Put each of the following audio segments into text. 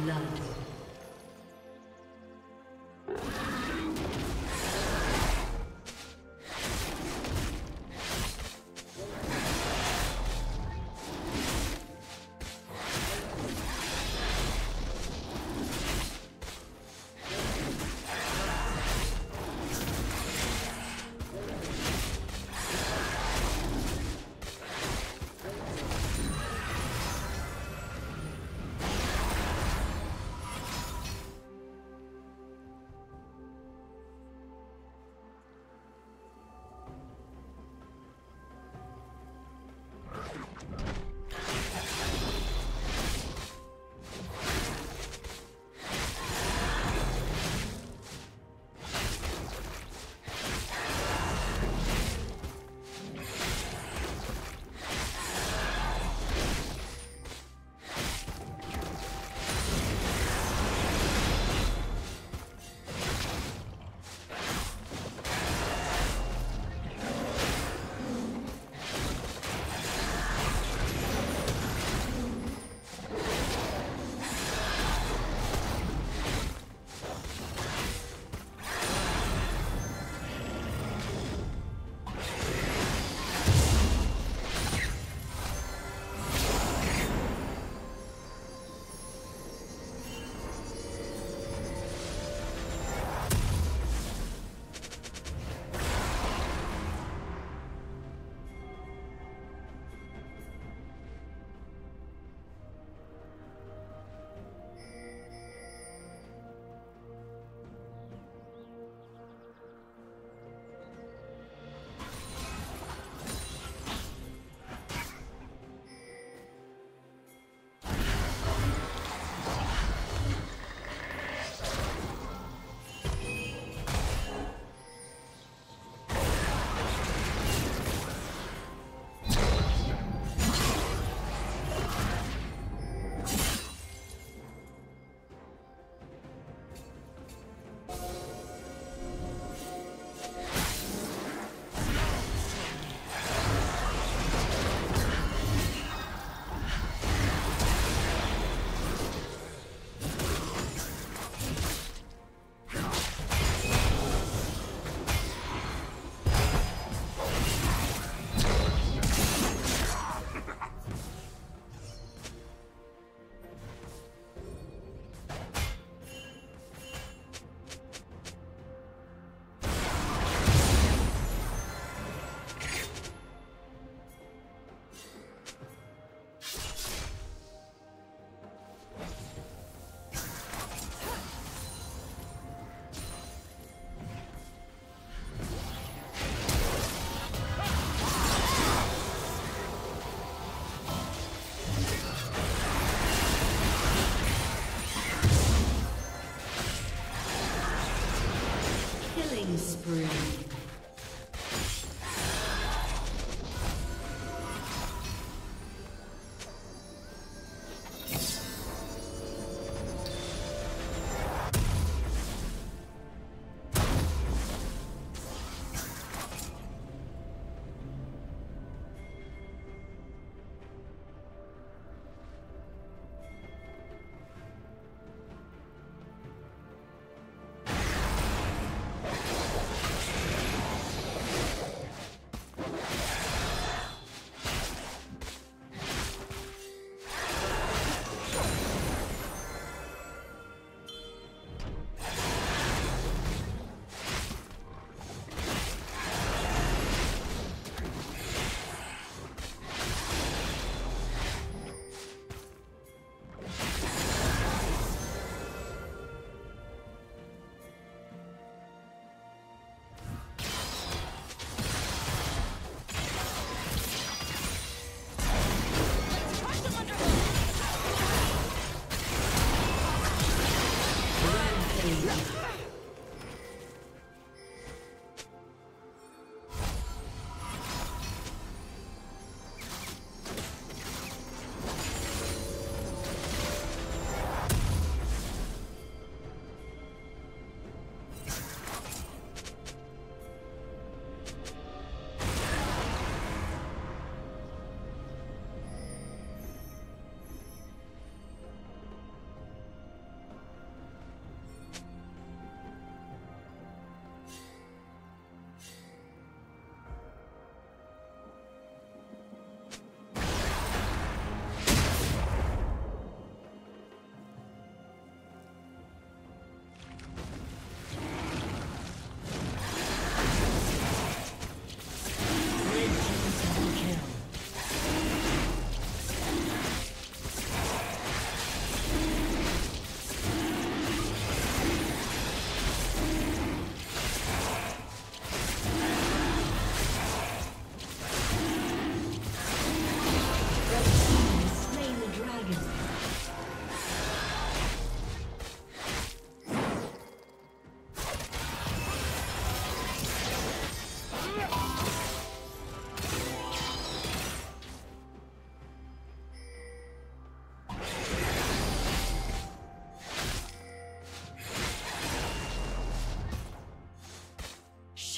Blood. Killing spree.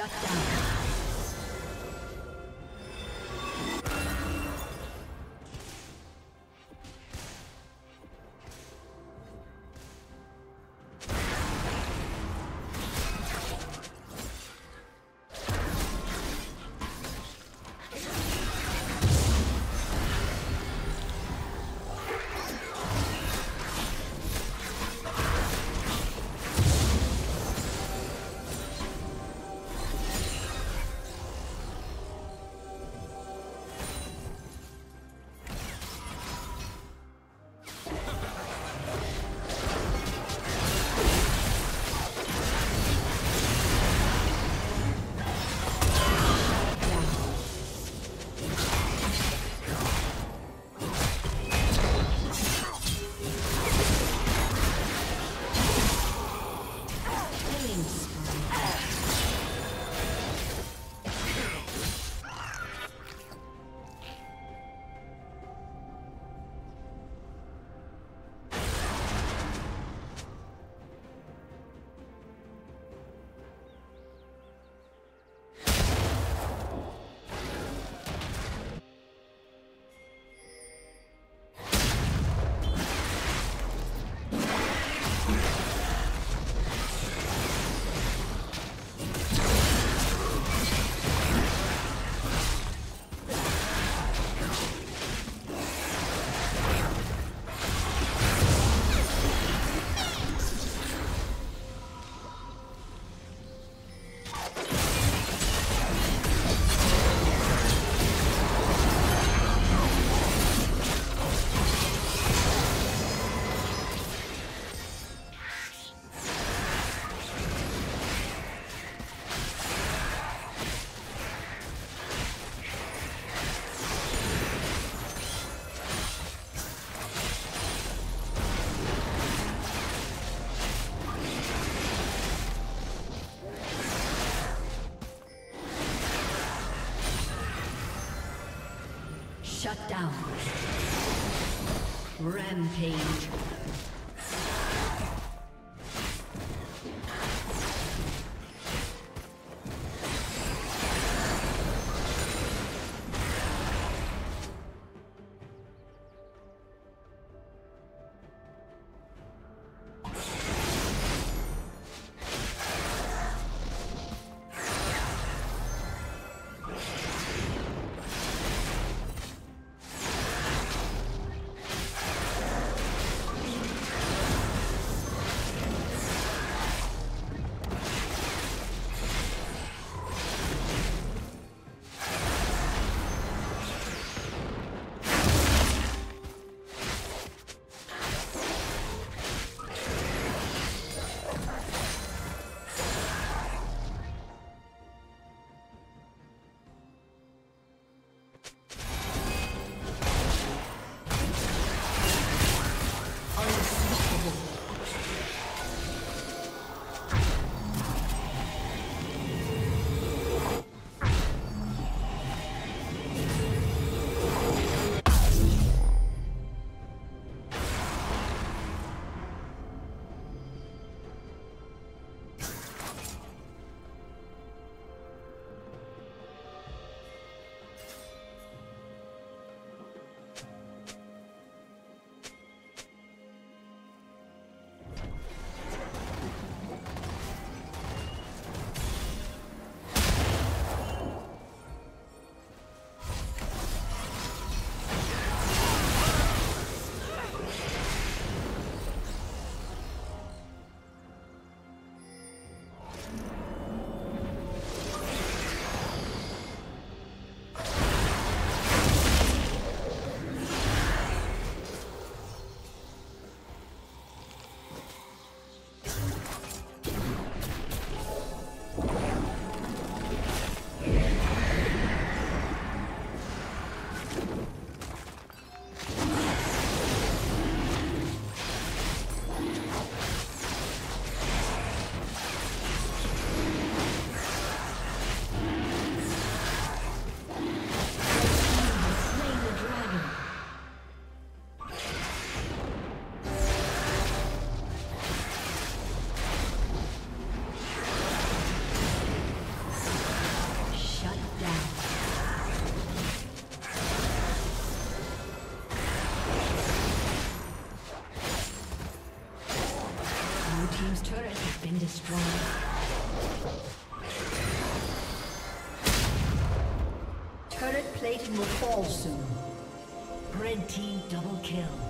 Shut down. Shut down. Rampage. been destroyed. Turret plating will fall soon. Red team double kill.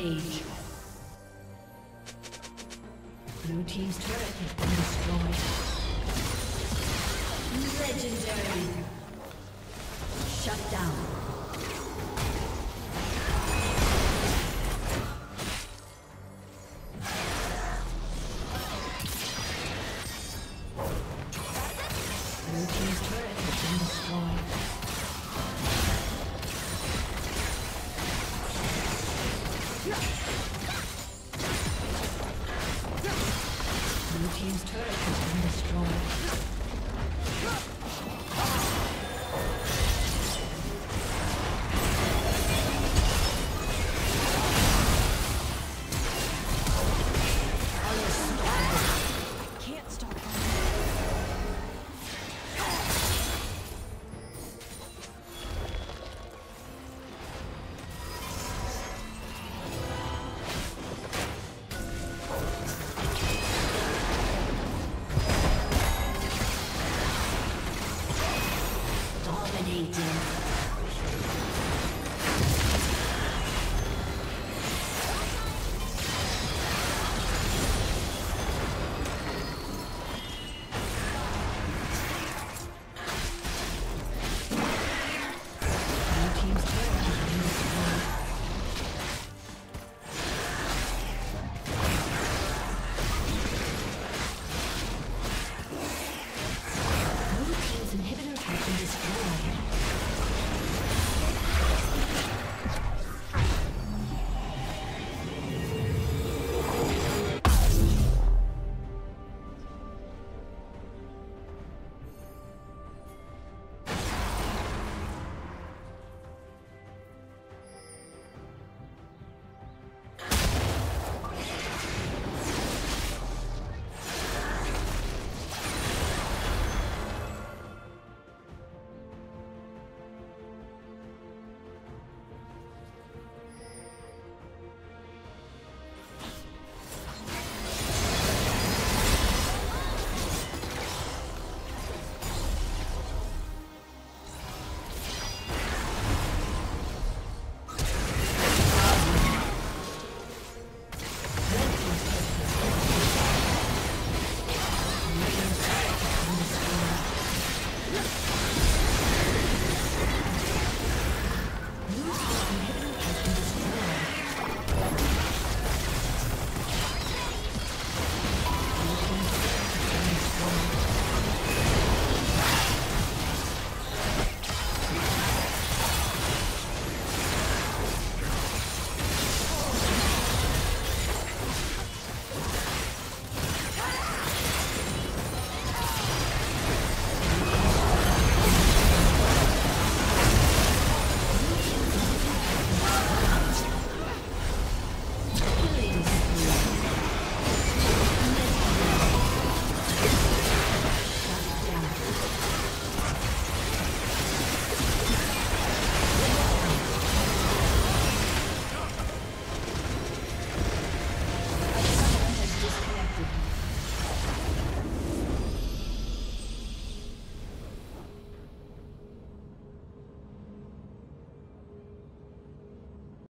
Rampage. Blue Team's turret has been destroyed. Legendary. Shut down. Blue Team's turret has been destroyed.